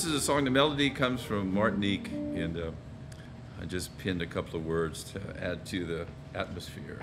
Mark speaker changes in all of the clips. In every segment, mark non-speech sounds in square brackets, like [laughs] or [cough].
Speaker 1: This is a song, the melody comes from Martinique, and uh, I just pinned a couple of words to add to the atmosphere.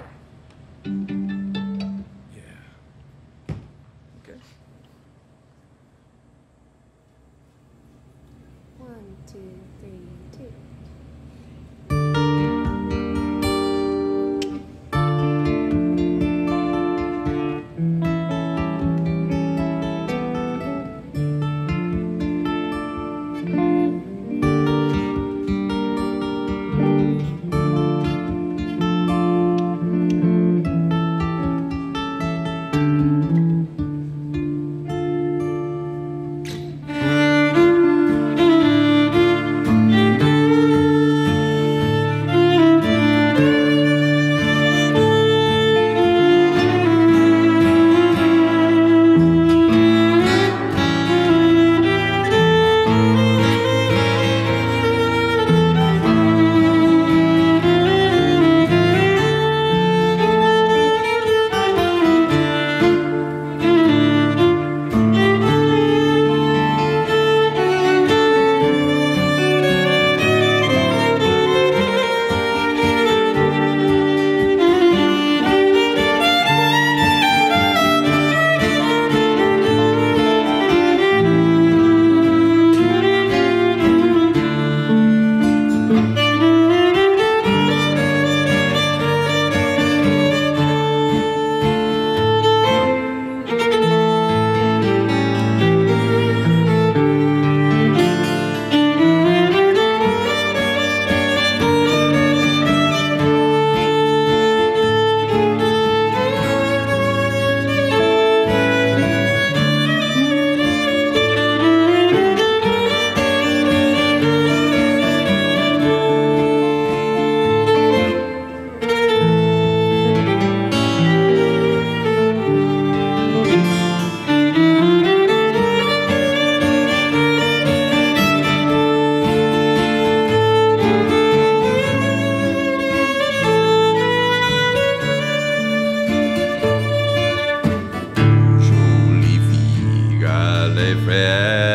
Speaker 1: Allez faire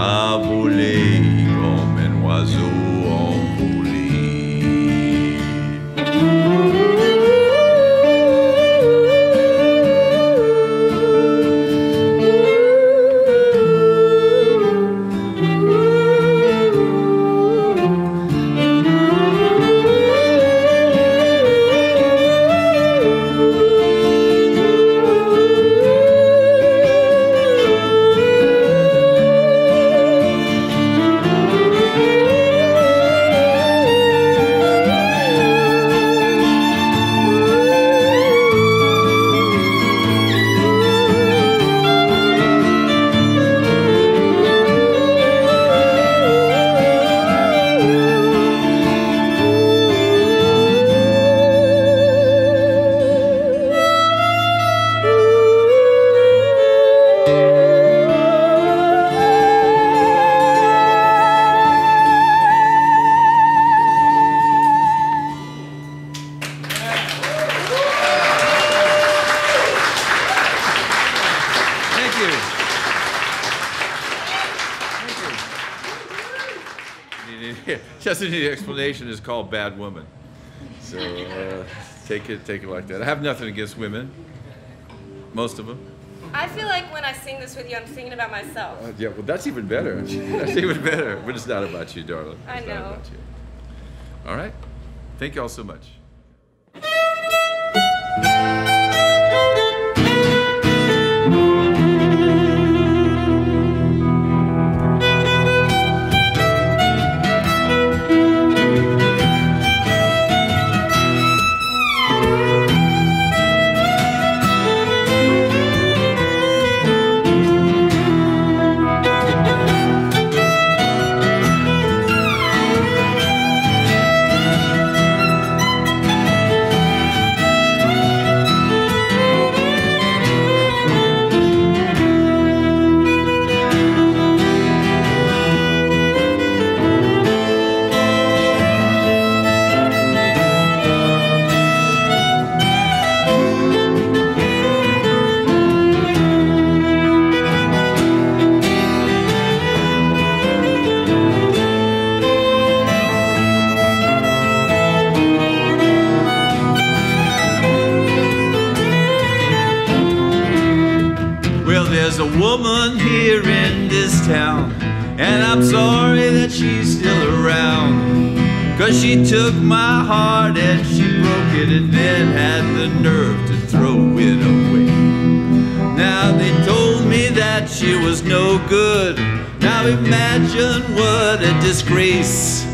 Speaker 1: t'as volé comme un oiseau Just the explanation is called Bad Woman. So uh, take it, take it like that. I have nothing against women, most of them.
Speaker 2: I feel like when I sing this with you, I'm singing about myself.
Speaker 1: Uh, yeah, well, that's even better. [laughs] That's even better. But it's not about you, darling.
Speaker 2: I
Speaker 1: It's not
Speaker 2: know.
Speaker 1: about you. All right. Thank you all so much. Here in this town, and I'm sorry that she's still around. Cause she took my heart and she broke it and then had the nerve to throw it away. Now they told me that she was no good. Now imagine what a disgrace.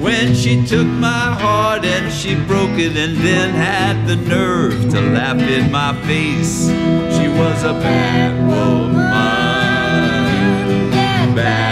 Speaker 1: When she took my heart and she broke it and then had the nerve to laugh in my face. She was a bad woman. Bad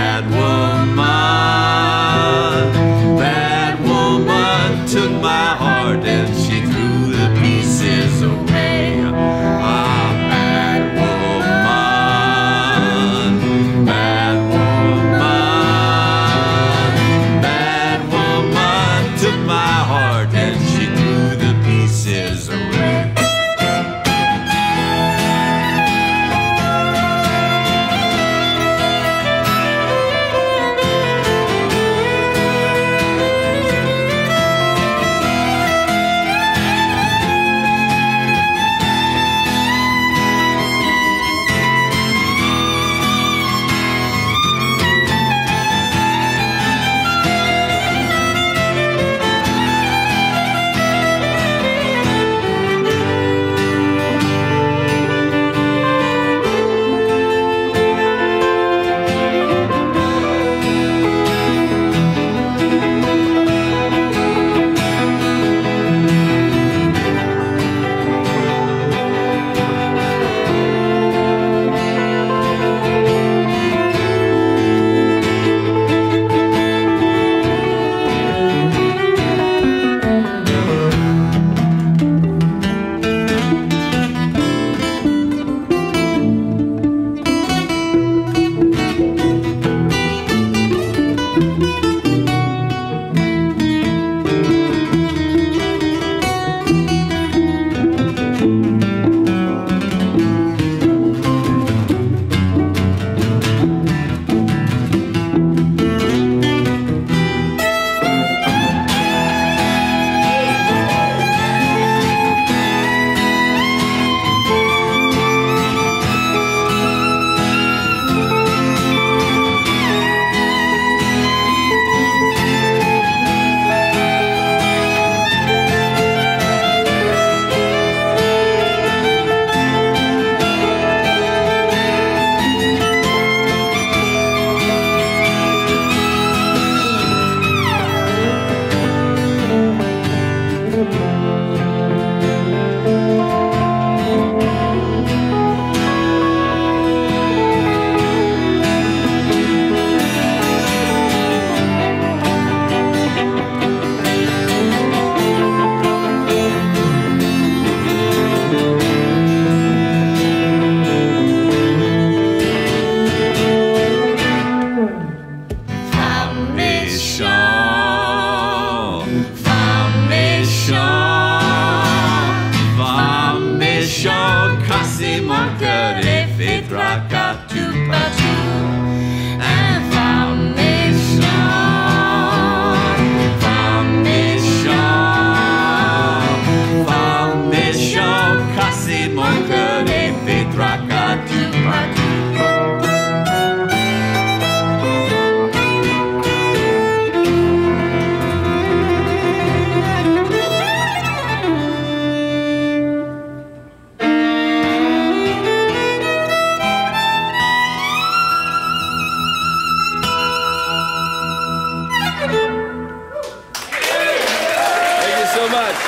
Speaker 1: much.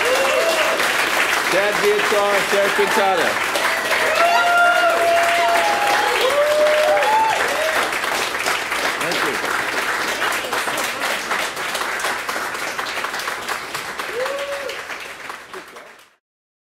Speaker 1: Chad Viator, Sarah Quintana.